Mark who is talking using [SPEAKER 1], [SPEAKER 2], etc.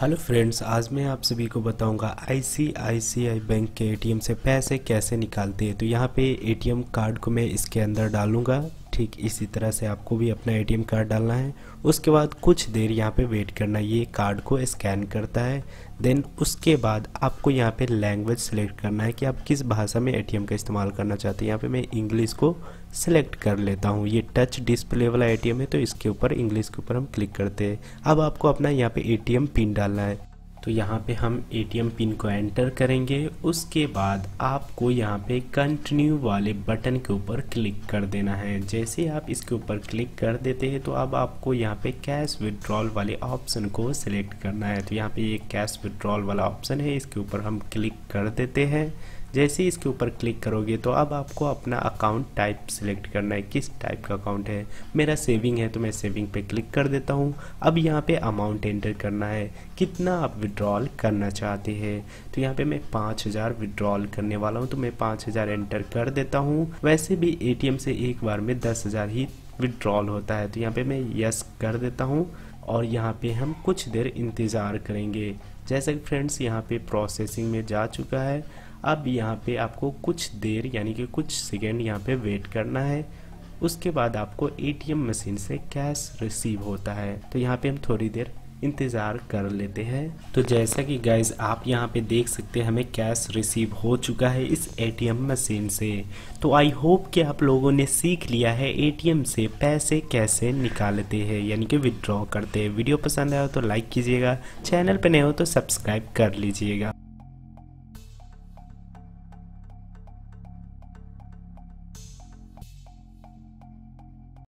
[SPEAKER 1] Hello friends, आज मैं आप सभी को बताऊँगा आईसीआईसीआई बैंक के एटीएम से पैसे कैसे निकालते हैं। तो यहाँ पे एटीएम कार्ड को मैं इसके अंदर डालूँगा। ठीक इसी तरह से आपको भी अपना एटीएम कार्ड डालना है। उसके बाद कुछ देर यहाँ पे वेट करना। ये कार्ड को स्कैन करता है। देन उसके बाद आपको यहाँ पे लैंग्वेज सेलेक्ट करना है कि आप किस भाषा में एटीएम का इस्तेमाल करना चाहते हैं। यहाँ पे मैं इंग्लिश को सिलेक्ट कर लेता हूँ। ये टच डिस्प्ले वाला एटीएम है तो इसके ऊपर इंग्लिश के ऊपर हम क्लिक करते हैं। अब आपको अपना यहाँ पे एटीएम पिन डालना है। तो यहाँ पे हम एटीएम पिन को एंटर करेंगे। उसके बाद आपको यहाँ पे कंटिन्यू वाले बटन के ऊपर क्लिक कर देना है। जैसे आप इसके ऊपर क्लिक कर देते हैं तो अब आपको यहाँ पे कैश विड्रॉल वाले ऑप्शन को सिलेक्ट करना है। तो यहाँ पे ये कैश विड्रॉल वाला ऑप्शन है, इसके ऊपर हम क्लिक कर देते हैं। जैसे ही इसके ऊपर क्लिक करोगे तो अब आपको अपना अकाउंट टाइप सिलेक्ट करना है। किस टाइप का अकाउंट है? मेरा सेविंग है तो मैं सेविंग पे क्लिक कर देता हूँ। अब यहाँ पे अमाउंट एंटर करना है। कितना आप विड्रॉल करना चाहते हैं? तो यहाँ पे मैं पाँच हज़ार विड्रॉल करने वाला हूँ तो मैं पाँच हज़ार एंटर कर देता हूँ। वैसे भी एटीएम से एक बार में दस हज़ार ही विड्रॉल होता है। तो यहाँ पे मैं यस कर देता हूँ और यहाँ पे हम कुछ देर इंतज़ार करेंगे। जैसा कि फ्रेंड्स, यहाँ पे प्रोसेसिंग में जा चुका है। अब यहाँ पे आपको कुछ देर, यानी कि कुछ सेकेंड यहाँ पे वेट करना है। उसके बाद आपको एटीएम मशीन से कैश रिसीव होता है। तो यहाँ पे हम थोड़ी देर इंतज़ार कर लेते हैं। तो जैसा कि गाइज़ आप यहाँ पे देख सकते हैं, हमें कैश रिसीव हो चुका है इस एटीएम मशीन से। तो आई होप कि आप लोगों ने सीख लिया है एटीएम से पैसे कैसे निकालते हैं, यानी कि विड्रॉ करते हैं। वीडियो पसंद आया हो तो लाइक कीजिएगा। चैनल पे नए हो तो सब्सक्राइब कर लीजिएगा।